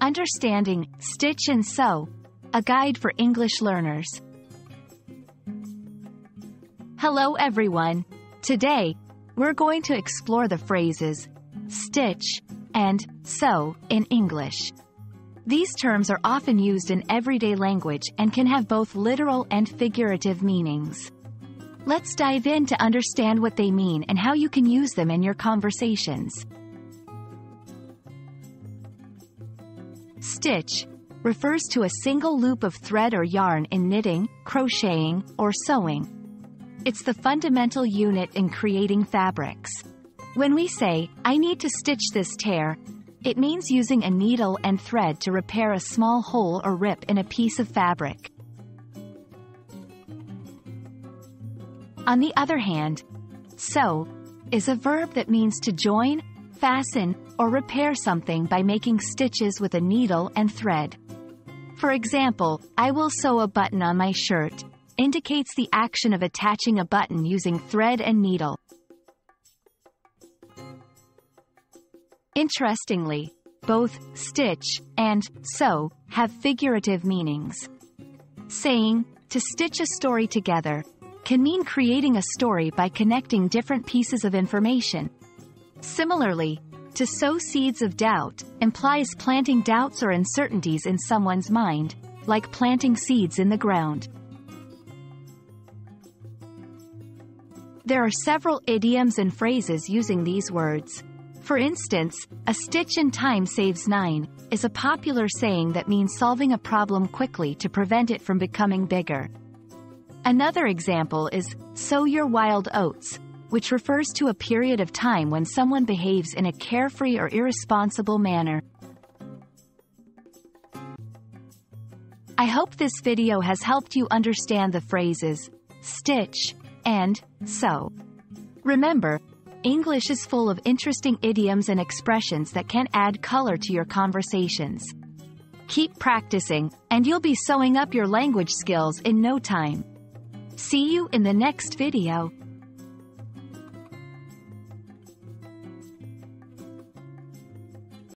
Understanding Stitch and Sew, a guide for English learners. Hello everyone. Today, we're going to explore the phrases stitch and sew in English. These terms are often used in everyday language and can have both literal and figurative meanings. Let's dive in to understand what they mean and how you can use them in your conversations. Stitch refers to a single loop of thread or yarn in knitting, crocheting, or sewing. It's the fundamental unit in creating fabrics. When we say, I need to stitch this tear, it means using a needle and thread to repair a small hole or rip in a piece of fabric. On the other hand, sew is a verb that means to join, fasten, or repair something by making stitches with a needle and thread. For example, I will sew a button on my shirt, indicates the action of attaching a button using thread and needle. Interestingly, both stitch and sew have figurative meanings. Saying, to stitch a story together, can mean creating a story by connecting different pieces of information. Similarly, to sow seeds of doubt implies planting doubts or uncertainties in someone's mind, like planting seeds in the ground. There are several idioms and phrases using these words. For instance, a stitch in time saves nine is a popular saying that means solving a problem quickly to prevent it from becoming bigger. Another example is, sow your wild oats, which refers to a period of time when someone behaves in a carefree or irresponsible manner. I hope this video has helped you understand the phrases stitch and sew. Remember, English is full of interesting idioms and expressions that can add color to your conversations. Keep practicing, and you'll be sewing up your language skills in no time. See you in the next video.